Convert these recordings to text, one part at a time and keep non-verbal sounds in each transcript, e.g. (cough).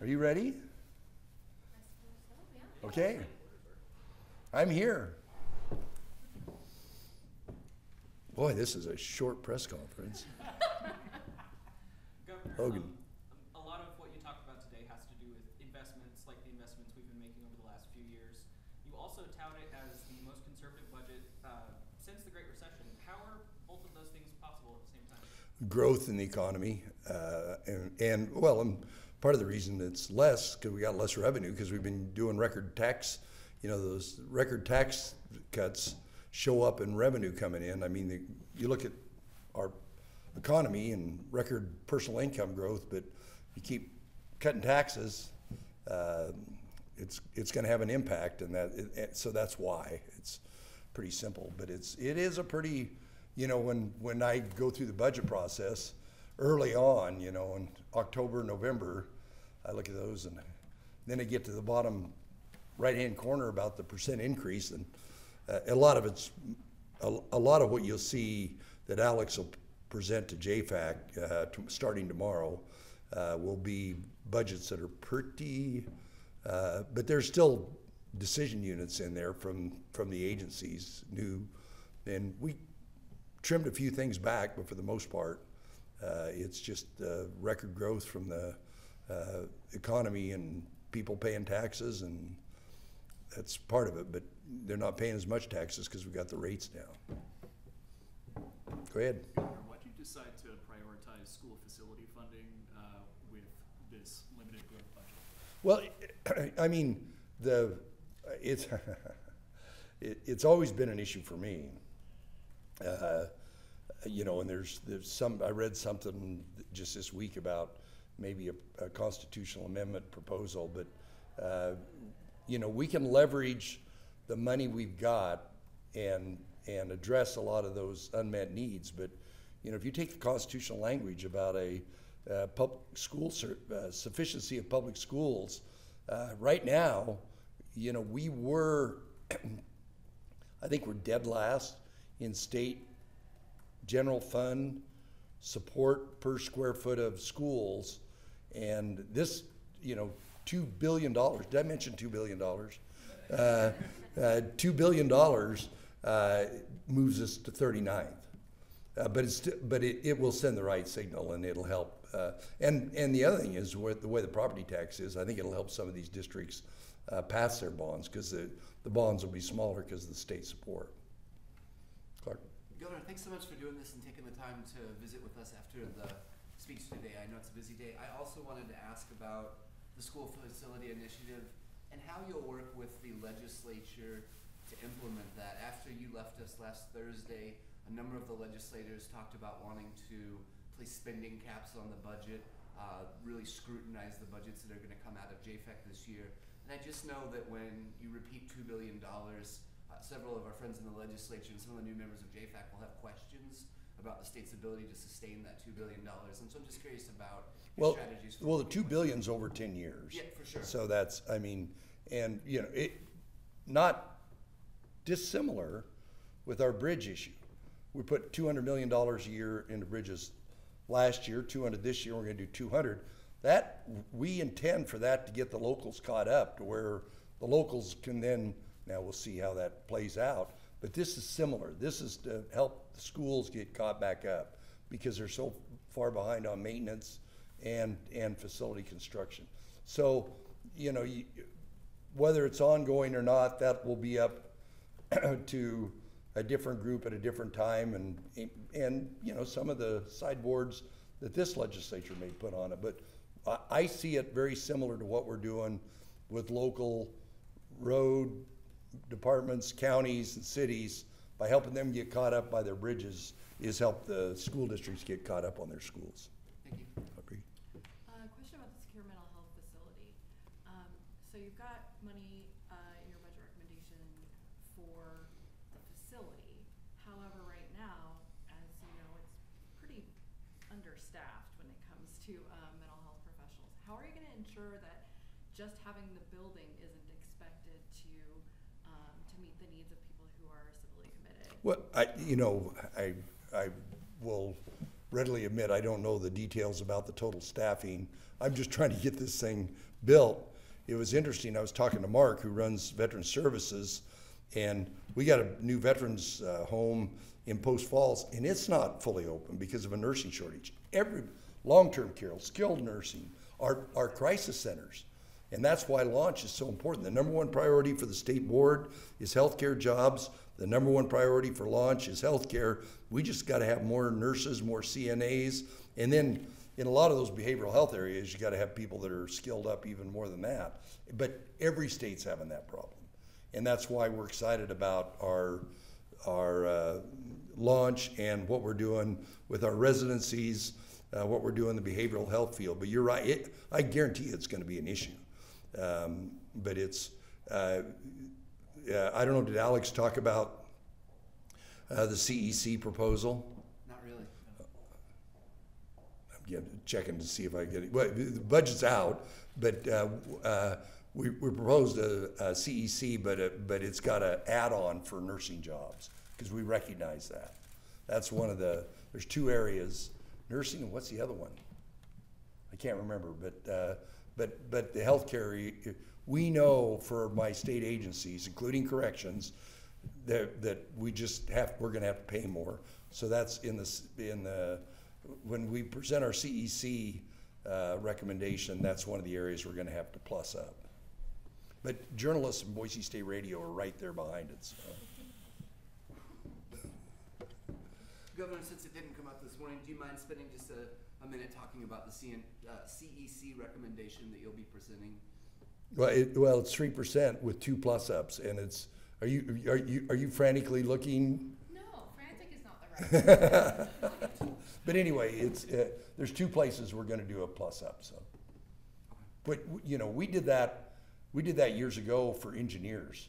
Are you ready? Okay. I'm here. Boy, this is a short press conference. (laughs) Governor, Hogan. um, a lot of what you talked about today has to do with investments, like the investments we've been making over the last few years. You also tout it as the most conservative budget uh, since the Great Recession. How are both of those things possible at the same time? Growth in the economy, uh, and, and well, and part of the reason it's less because we got less revenue because we've been doing record tax. You know, those record tax cuts show up in revenue coming in. I mean, the, you look at our economy and record personal income growth, but you keep cutting taxes, uh, it's it's going to have an impact, and that it, it- so that's why it's pretty simple. But it's it is a pretty, you know, when when I go through the budget process early on, you know, in October, November, I look at those, and then I get to the bottom right hand corner about the percent increase, and uh, a lot of it's a, a lot of what you'll see that Alex will present to JFAC uh, starting tomorrow uh, will be budgets that are pretty, uh, but there's still decision units in there from from the agencies new, and we trimmed a few things back, but for the most part, it's just uh, record growth from the uh, economy and people paying taxes, and that's part of it. But they're not paying as much taxes because we got the rates down. Go ahead. Governor, why'd you decide to prioritize school facility funding uh, with this limited growth budget? Well, I mean, the, it's, (laughs) it, it's always been an issue for me. Uh, you know, and there's, there's some, I read something just this week about maybe a, a constitutional amendment proposal, but, uh, you know, we can leverage the money we've got and, and address a lot of those unmet needs. But, you know, if you take the constitutional language about a, uh, public school uh, sufficiency of public schools, uh, right now, you know, we were, (clears throat) I think we're dead last in state general fund support per square foot of schools. And this, you know, two billion dollars, did I mention two billion dollars? Uh, uh, two billion dollars, uh, moves us to 39th. Uh, but it's, but it, it will send the right signal and it'll help. Uh, and, and the other thing is the way the property tax is, I think it'll help some of these districts, uh, pass their bonds because the, the bonds will be smaller because of the state support. Clark? Governor, thanks so much for doing this and taking the time to visit with us after the speech today. I know it's a busy day. I also wanted to ask about the school facility initiative and how you'll work with the legislature to implement that. After you left us last Thursday, a number of the legislators talked about wanting to place spending caps on the budget, uh, really scrutinize the budgets that are going to come out of JFAC this year. And I just know that when you repeat $2 billion, uh, several of our friends in the legislature and some of the new members of JFAC will have questions about the state's ability to sustain that $2 billion. And so I'm just curious about Well, strategies for well, the two working with- billion's over ten years. Yeah, for sure. So that's, I mean, and, you know, it, not dissimilar with our bridge issue. We put two hundred million dollars a year into bridges last year, two hundred this year, we're gonna do two hundred. That, we intend for that to get the locals caught up to where the locals can then, now we'll see how that plays out. But this is similar. This is to help the schools get caught back up because they're so far behind on maintenance and, and facility construction. So, you know, you, whether it's ongoing or not, that will be up (clears throat) to a different group at a different time and, and, you know, some of the sideboards that this legislature may put on it. But I, I see it very similar to what we're doing with local road departments, counties, and cities. By helping them get caught up by their bridges is help the school districts get caught up on their schools. Thank you. Uh, question about the secure mental health facility. Um, so you've got money, uh, in your budget recommendation for the facility. However, right now, as you know, it's pretty understaffed when it comes to, um, mental health professionals. How are you gonna ensure that just having the building isn't expected to, um, to meet the needs of people who are civilly committed? Well, I, you know, I, I will readily admit I don't know the details about the total staffing. I'm just trying to get this thing built. It was interesting. I was talking to Mark, who runs Veteran Services, and we got a new veterans uh, home in Post Falls, and it's not fully open because of a nursing shortage. Every long-term care, skilled nursing, our, our crisis centers. And that's why launch is so important. The number one priority for the state board is healthcare jobs. The number one priority for launch is healthcare. We just got to have more nurses, more CNAs, and then in a lot of those behavioral health areas, you got to have people that are skilled up even more than that. But every state's having that problem, and that's why we're excited about our our uh, launch and what we're doing with our residencies, uh, what we're doing in the behavioral health field. But you're right; it, I guarantee it's going to be an issue. Um, but it's uh, uh, I don't know. Did Alex talk about uh, the CEC proposal? Not really. I'm getting, checking to see if I get it. Well, the budget's out, but uh, uh, we, we proposed a, a CEC, but a, but it's got an add-on for nursing jobs because we recognize that. That's one of the. There's two areas, nursing and what's the other one? I can't remember, but uh, but but the healthcare. We know for my state agencies, including corrections, that that we just have we're going to have to pay more. So that's in the in the when we present our CEC uh, recommendation. That's one of the areas we're going to have to plus up. But journalists in Boise State Radio are right there behind it. So. Governor, since it didn't come up this morning, do you mind spending just a, a minute talking about the CN, uh, CEC recommendation that you'll be presenting? Well, it, well, it's three percent with two plus ups, and it's. Are you are you are you frantically looking? No, frantic is not the right (laughs) word. But anyway, it's uh, there's two places we're going to do a plus up. So, but you know, we did that. We did that years ago for engineers.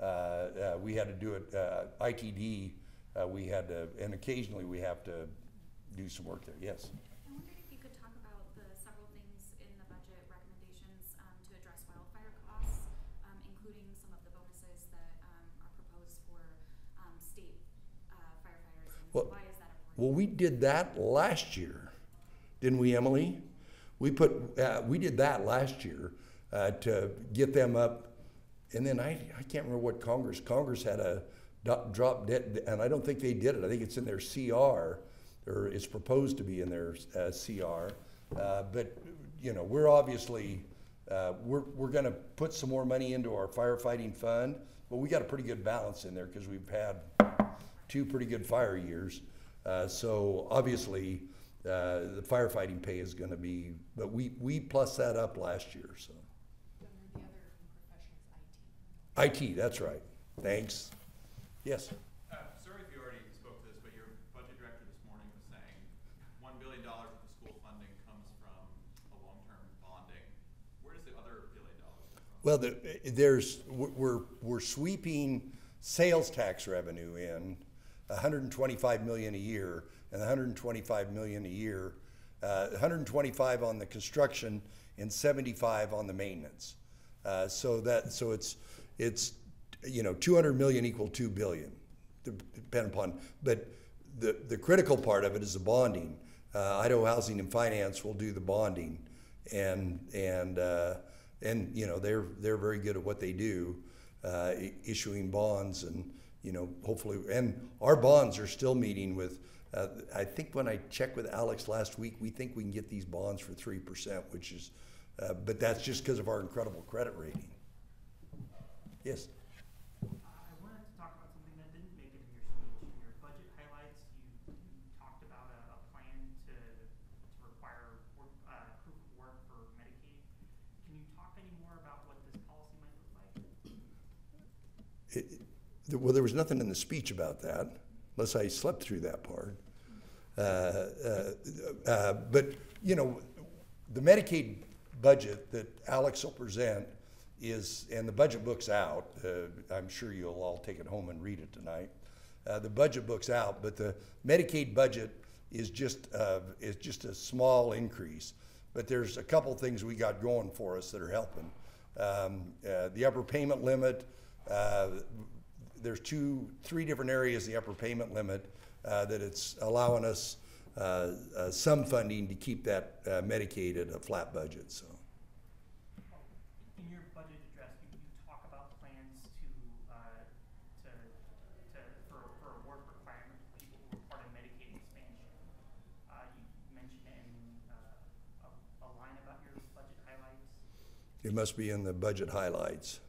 Uh, uh, we had to do it uh, ITD. Uh, we had to, and occasionally we have to do some work there. Yes. I wondered if you could talk about the several things in the budget recommendations um, to address wildfire costs, um, including some of the bonuses that um, are proposed for um, state uh, firefighters, and Well-? Well, we did that last year, didn't we, Emily? We put, uh, we did that last year uh, to get them up. And then I, I can't remember what Congress, Congress had a drop dead, and I don't think they did it. I think it's in their CR, or it's proposed to be in their uh, CR. Uh, but, you know, we're obviously, uh, we're, we're going to put some more money into our firefighting fund, but we got a pretty good balance in there because we've had two pretty good fire years. Uh, so obviously, uh, the firefighting pay is going to be, but we, we plus that up last year. So The other IT. IT, that's right. Thanks. Yes. Uh, sorry if you already spoke to this, but your budget director this morning was saying one billion dollars of the school funding comes from a long-term bonding. Where does the other billion dollars come from? Well, the, there's we're we're sweeping sales tax revenue in 125 million a year and 125 million a year, uh, 125 on the construction and 75 on the maintenance. Uh, so that so it's it's you know 200 million equal 2 billion, depend upon. But the the critical part of it is the bonding. Uh, Idaho Housing and Finance will do the bonding, and and uh, and you know they're they're very good at what they do, uh, issuing bonds and you know hopefully and our bonds are still meeting with. Uh, I think when I checked with Alex last week, we think we can get these bonds for three percent, which is, uh, but that's just because of our incredible credit rating. Yes. Uh, I wanted to talk about something that didn't make it in your speech. In your budget highlights, you, you talked about a, a plan to, to require work, uh, proof of work for Medicaid. Can you talk any more about what this policy might look like? It, it- well, there was nothing in the speech about that, unless I slept through that part. Uh, uh, uh, but, you know, the Medicaid budget that Alex will present is, and the budget book's out. Uh, I'm sure you'll all take it home and read it tonight. Uh, the budget book's out, but the Medicaid budget is just uh, is just a small increase. But there's a couple things we got going for us that are helping. Um, the upper payment limit. There's two, three different areas the upper payment limit uh, that it's allowing us uh, uh, some funding to keep that uh, Medicaid at a flat budget, so. In your budget address, you, you talk about plans to, uh, to, to, for, for a work requirement for people who are part of Medicaid expansion. You mentioned it in, a, a line about your budget highlights. It must be in the budget highlights.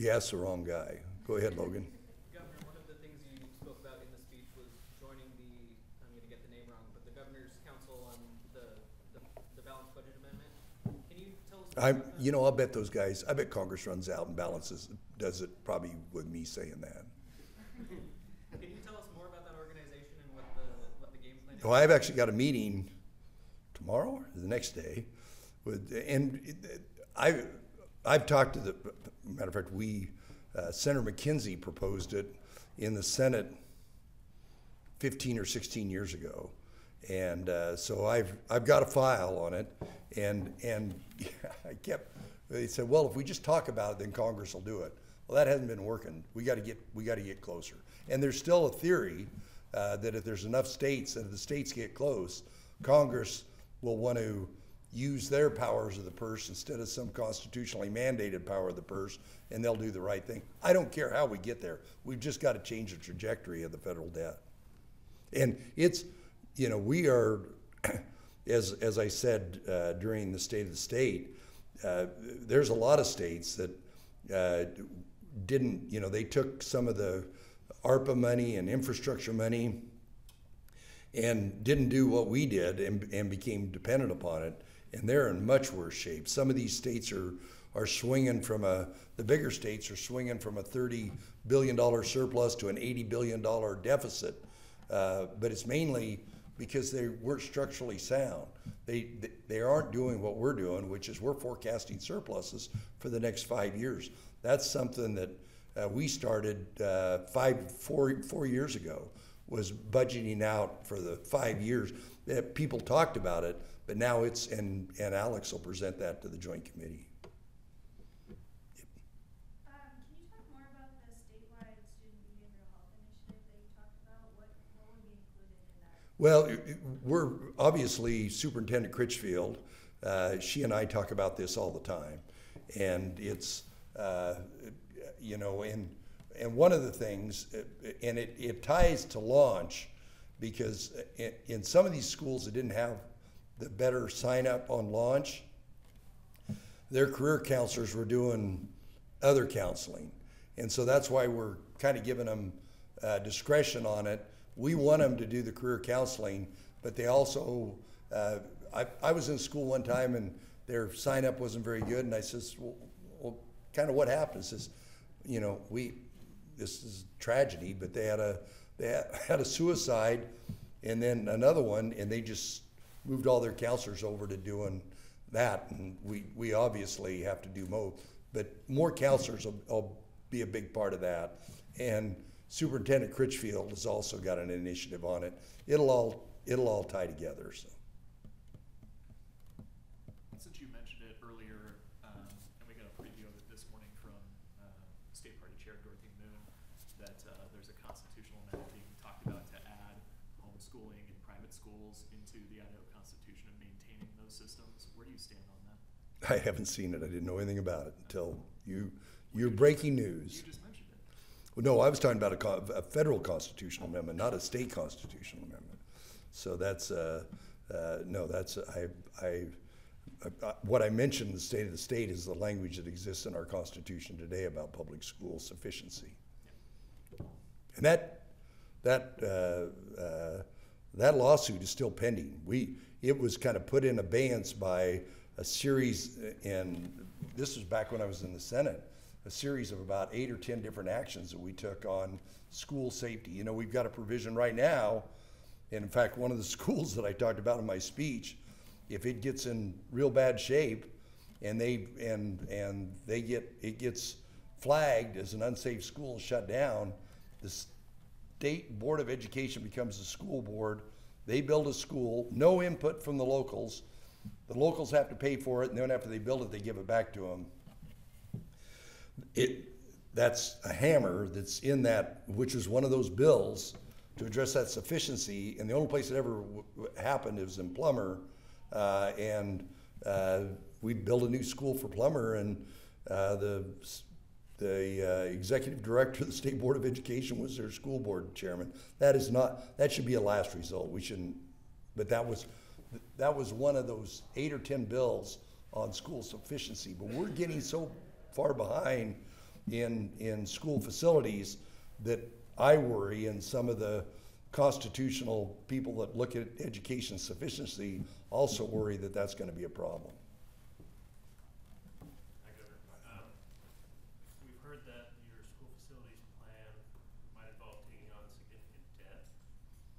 You asked the wrong guy. Go ahead, Logan. Governor, one of the things you spoke about in the speech was joining the, I'm gonna get the name wrong, but the Governor's Council on the, the, the balanced budget amendment. Can you tell us? I'm, you know, I'll bet those guys, I bet Congress runs out and balances, does it probably with me saying that. (laughs) Can you tell us more about that organization and what the, what the game plan is? Well, I've actually got a meeting tomorrow or the next day with, and I, I've talked to the, matter of fact, we, uh, Senator McKenzie proposed it in the Senate fifteen or sixteen years ago. And, uh, so I've, I've got a file on it and, and (laughs) I kept, they said, well, if we just talk about it, then Congress will do it. Well, that hasn't been working. We gotta get, we gotta get closer. And there's still a theory, uh, that if there's enough states, and if the states get close, Congress will want to use their powers of the purse instead of some constitutionally mandated power of the purse, and they'll do the right thing. I don't care how we get there. We've just got to change the trajectory of the federal debt. And it's, you know, we are, (clears throat) as, as I said uh, during the State of the State, uh, there's a lot of states that uh, didn't, you know, they took some of the ARPA money and infrastructure money and didn't do what we did and, and became dependent upon it. And they're in much worse shape. Some of these states are, are swinging from a, the bigger states are swinging from a $30 billion surplus to an $80 billion deficit. Uh, but it's mainly because they weren't structurally sound. They, they aren't doing what we're doing, which is we're forecasting surpluses for the next five years. That's something that uh, we started uh, five, four, four years ago was budgeting out for the five years. that people talked about it, but now it's, and, and Alex will present that to the joint committee. Um, can you talk more about the statewide student behavioral health initiative that you talked about? What, what would be included in that? Well, it- it- we're, obviously Superintendent Critchfield, uh, she and I talk about this all the time. And it's, uh, you know, and, and one of the things, and it, it ties to launch, because in, in some of these schools that didn't have the better sign up on launch, their career counselors were doing other counseling. And so that's why we're kind of giving them uh, discretion on it. We want them to do the career counseling, but they also, uh, I, I was in school one time and their sign up wasn't very good. And I says, well, well kind of what happens is, you know, we, this is tragedy, but they had a, they had, (laughs) had a suicide and then another one, and they just moved all their counselors over to doing that. And we, we obviously have to do more, but more counselors will, will be a big part of that. And Superintendent Critchfield has also got an initiative on it. It'll all, it'll all tie together, so. Since you mentioned it earlier, um, and we got a preview of it this morning from, uh, State Party Chair Dorothy Moon, that, uh, there's a constitutional amendment being talked about to add homeschooling in private schools into the Idaho Constitution and maintaining those systems. Where do you stand on that? I haven't seen it. I didn't know anything about it until you, you're breaking news. You just mentioned it. Well, no, I was talking about a, co- a federal constitutional amendment, not a state constitutional amendment. So that's, uh, uh, no, that's, I, I, I, what I mentioned in the state of the state is the language that exists in our constitution today about public school sufficiency. And that, that, uh, uh, that lawsuit is still pending. We, it was kind of put in abeyance by a series, and this was back when I was in the Senate, a series of about eight or 10 different actions that we took on school safety. You know, we've got a provision right now, and in fact, one of the (laughs) schools that I talked about in my speech, if it gets in real bad shape and they, and, and they get, it gets flagged as an unsafe school, shut down, the state board of education becomes the school board. They build a school, no input from the locals. The locals have to pay for it, and then after they build it, they give it back to them. It, that's a hammer that's in that, which is one of those bills to address that sufficiency. And the only place it ever happened is in Plummer. Uh, and uh, we built a new school for Plummer, and uh, the the uh, executive director of the state board of education was their school board chairman. That is not. That should be a last result. We shouldn't. But that was that was one of those eight or ten bills on school sufficiency. But we're getting so far behind in in school facilities that I worry, and some of the constitutional people that look at education sufficiency also worry that that's going to be a problem. Hi, Governor. Um, we've heard that your school facilities plan might involve taking on significant debt.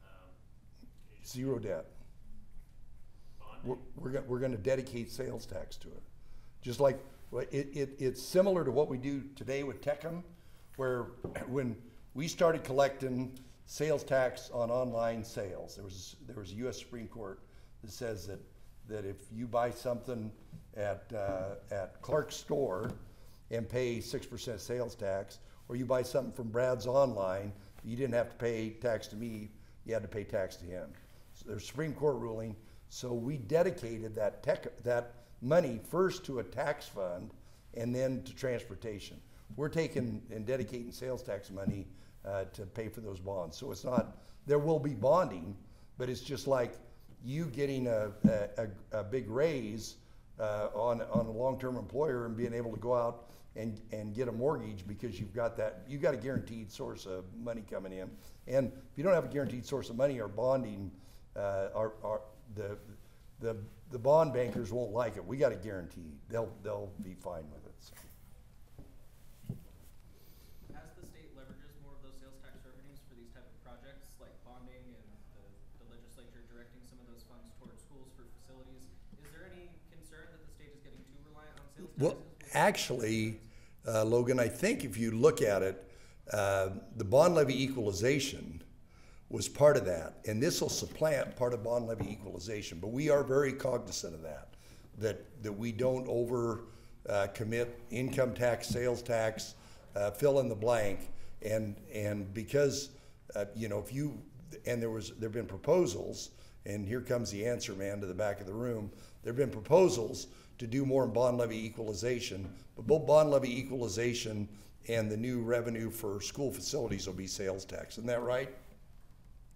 Um, can you just Zero debt. We're, we're, we're gonna dedicate sales tax to it. Just like, it, it, it's similar to what we do today with TECM, where (clears throat) when we started collecting sales tax on online sales, there was, there was a US Supreme Court that says that, that if you buy something at, uh, at Clark's store and pay six percent sales tax, or you buy something from Brad's online, you didn't have to pay tax to me, you had to pay tax to him. So There's Supreme Court ruling, so we dedicated that tech, that money first to a tax fund and then to transportation. We're taking and dedicating sales tax money uh, to pay for those bonds. So it's not, there will be bonding, but it's just like you getting a, a, a, big raise uh, on, on a long-term employer and being able to go out and, and get a mortgage because you've got that, you've got a guaranteed source of money coming in. And if you don't have a guaranteed source of money or bonding, uh, are, the, the, the bond bankers won't like it. We got a guarantee. They'll, they'll be fine with it. so. As the state leverages more of those sales tax revenues for these type of projects, like bonding and the, the legislature directing some of those funds towards schools for facilities, is there any concern that the state is getting too reliant on sales taxes? Well, actually, uh, Logan, I think if you look at it, uh, the bond levy equalization was part of that, and this will supplant part of bond levy equalization. But we are very cognizant of that, that that we don't over uh, commit income tax, sales tax, uh, fill in the blank, and and because uh, you know if you and there was there've been proposals, and here comes the answer man to the back of the room. There've been proposals to do more in bond levy equalization, but both bond levy equalization and the new revenue for school facilities will be sales tax. Isn't that right?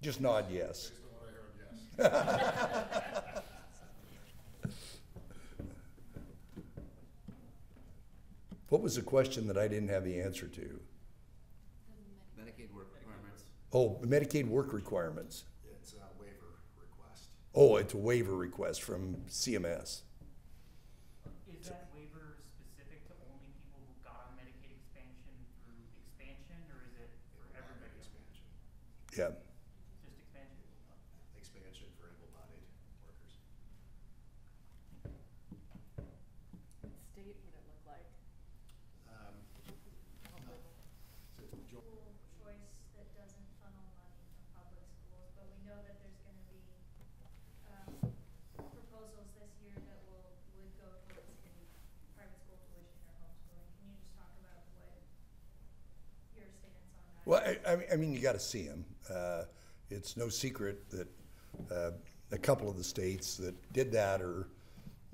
Just nod yes. (laughs) What was the question that I didn't have the answer to? Medicaid work requirements. Oh, Medicaid work requirements. It's a waiver request. Oh, it's a waiver request from CMS. Is that waiver specific to only people who got a Medicaid expansion through expansion, or is it for everybody? Expansion, Yeah. Just expansion? expansion for able-bodied workers. What state would it look like? Um, uh, so Jo- School choice that doesn't funnel money from public schools, but we know that there's gonna be, um, proposals this year that will, would go towards the private school tuition or homeschooling. Can you just talk about what your stance on that? Well, I, I mean- you got to see them. Uh, it's no secret that uh, a couple of the states that did that are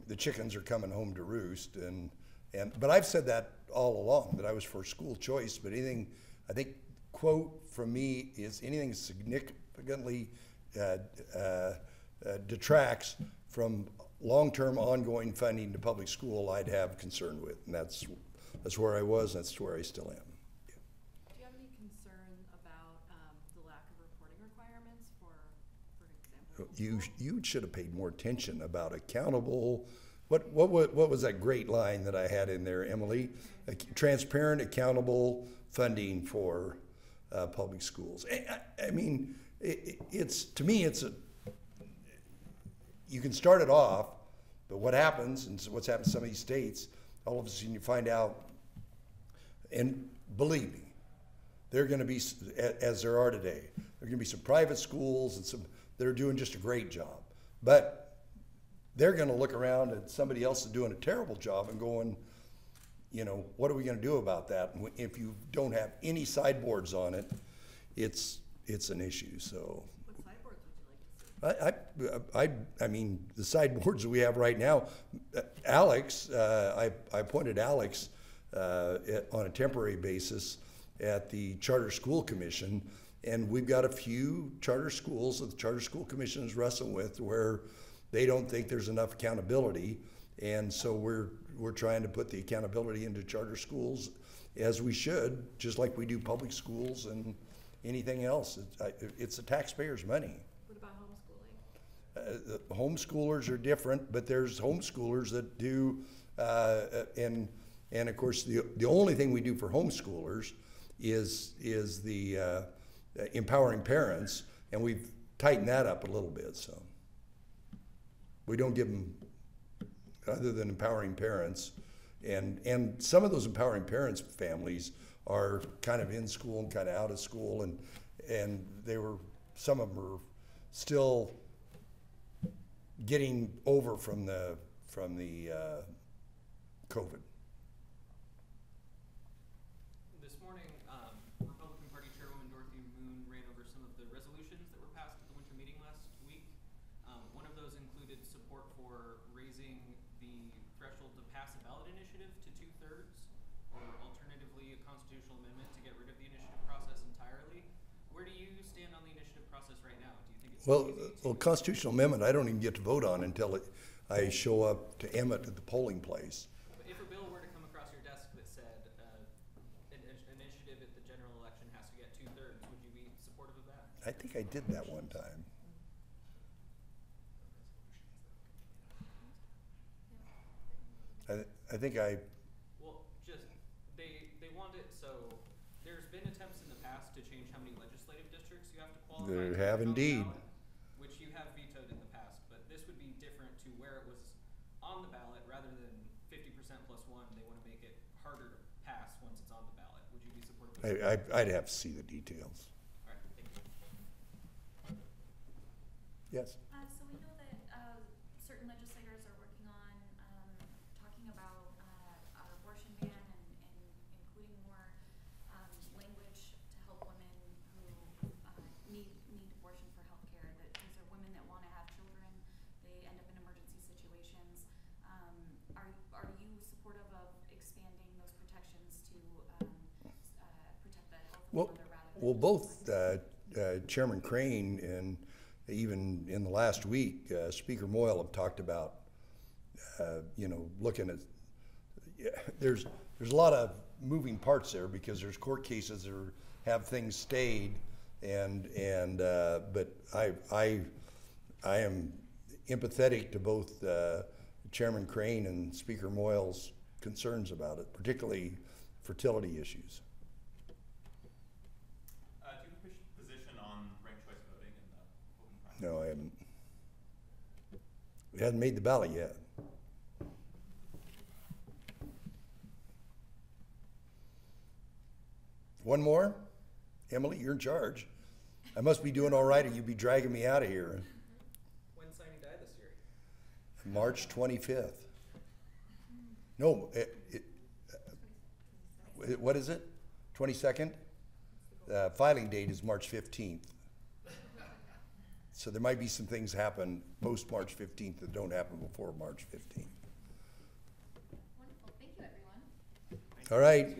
the chickens are coming home to roost. And and but I've said that all along that I was for school choice. But anything, I think, quote from me is anything significantly uh, uh, uh, detracts from long-term ongoing funding to public school, I'd have concern with, and that's that's where I was. And that's where I still am. Do you have any concern about, um, the lack of reporting requirements for, for example? You, you should have paid more attention about accountable, what, what, what was that great line that I had in there, Emily? Transparent, accountable funding for, uh, public schools. I, I, mean, it, it's, to me, it's a, you can start it off, but what happens, and what's happened in some of these states, all of a sudden you find out, and believe me, there are going to be, as there are today, there are going to be some private schools and some that are doing just a great job. But they're going to look around at somebody else is doing a terrible job and going, you know, what are we gonna do about that? If you don't have any sideboards on it, it's, it's an issue, so. What sideboards would you like to see? I, I, I mean, the sideboards we have right now, uh, Alex, uh, I, I appointed Alex, uh, on a temporary basis at the Charter School Commission. And we've got a few charter schools that the Charter School Commission is wrestling with where they don't think there's enough accountability. And so we're, we're trying to put the accountability into charter schools as we should, just like we do public schools and anything else. It's, it's the taxpayers' money. What about homeschooling? Uh, the homeschoolers are different, but there's homeschoolers that do, uh, and, and of course, the, the only thing we do for homeschoolers is, is the, uh, empowering parents, and we've tightened that up a little bit, so. We don't give them, other than empowering parents, and, and some of those empowering parents families are kind of in school and kind of out of school, and, and they were, some of them are still getting over from the, from the, uh, COVID. This morning, um, Republican Party Chairwoman Dorothy Moon ran over some of the resolutions that were passed at the winter meeting last week. Um, one of those included support for raising the threshold to pass a ballot initiative to two-thirds, or alternatively, a constitutional amendment to get rid of the initiative process entirely. Where do you stand on the initiative process right now? Do you think it's Well, well, constitutional amendment, I don't even get to vote on until it, I show up to Emmett at the polling place. But if a bill were to come across your desk that said, uh, an an initiative at the general election has to get two-thirds, would you be supportive of that? I think I did that one time. I, I think I, Well, just, they, they want it, so, there's been attempts in the past to change how many legislative districts you have to qualify. There to get have on the indeed. ballot, Which you have vetoed in the past, but this would be different to where it was on the ballot, rather than fifty percent plus one, they wanna make it harder to pass once it's on the ballot. Would you be supportive of that? I, I'd have to see the details. Yes? Uh, so we know that, uh, certain legislators are working on, um, talking about, uh, abortion ban and, and including more, um, language to help women who, uh, need, need abortion for healthcare, that these are women that wanna have children, they end up in emergency situations. Um, are, are you supportive of expanding those protections to, Well, well, both uh, uh, Chairman Crane and even in the last week, uh, Speaker Moyle have talked about, uh, you know, looking at, there's, there's a lot of moving parts there because there's court cases that have things stayed and, and, uh, but I, I, I am empathetic to both uh, Chairman Crane and Speaker Moyle's concerns about it, particularly fertility issues. Uh, do you have a pos- position on ranked choice voting in the open primary? No, I haven't. It hasn't made the ballot yet. One more? Emily, you're in charge. I must be doing all right or you'd be dragging me out of here. When signing die this year? March twenty-fifth. No, it, it, uh, what is it? Twenty-second? Uh, filing date is March fifteenth. So there might be some things happen post-March fifteenth that don't happen before March fifteenth. Wonderful, thank you, everyone. All right,